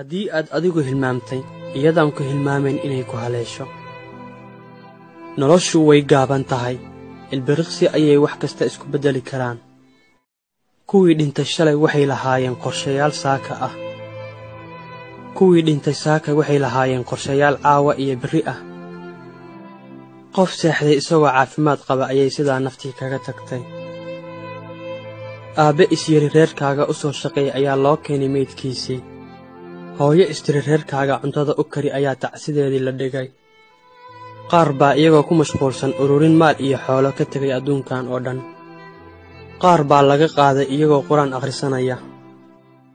haddii aad adigu hilmaamtay iyadaan ku hilmaamayn inay ku haleesho. Noloshu way gaaban tahay. Ilbiriqsi ayay wax kasta isku beddeli karaan. Kuwii dhintay shalay waxay lahaayeen qorshayaal saaka ah. Kuwii dhintay saaka waxay lahaayeen qorshayaal caawa iyo berri ah. Qof seexday isagoo caafimaad qaba ayay sidaa naftii kaga tagtay. Aabbe isyiri reerkaaga u soo shaqeey ayaa loo keenay meydkiisii hooyo istiri reerkaaga cuntada u kari ayaa tacsideedii la dhigay. Qaar baa iyagoo ku mashquulsan ururin maal iyo xoolo ka tegay adduunkan oo dhan. Qaar baa laga qaaday iyagoo qur'aan akhrisanaya.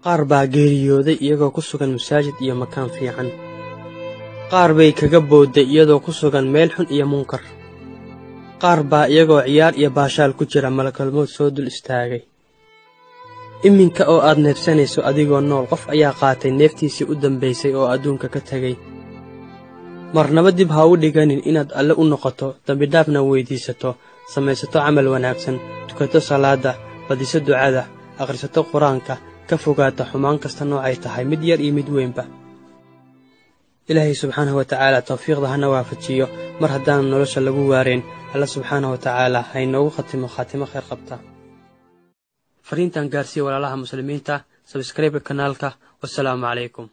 Qaar baa geeriyooday iyagoo ku sugan masaajid iyo makaan fiican. Qaar bay kaga boodday iyadoo ku sugan meel xun iyo munkar. Qaar baa iyagoo ciyaar iyo baashaal ku jira malakalmood soo dul istaagay iminka oo aad neebsanayso adigoo nool qof ayaa qaatay neeftiisii u dambaysay oo adduunka ka tegay marnaba dib ha u dhiganin inaad alle u noqoto dembidhaafna weyddiisato samaysato camal wanaagsan tukato salaadda badiso ducada akhrisato qur'aanka ka fogaata xumaan kasta noocay tahay mid yar iyo mid weynba. Ilaahay subxaanahu wa tacaala tawfiiqda hana waafajiyo. Mar haddaanan nolosha lagu waarayn alla subxaanahu wa tacaala ha inoogu khatimo khaatimo khayr qabta fariintan gaarsiiya walaalaha muslimiinta sabskraybe kanaalka wasalaamu calaykum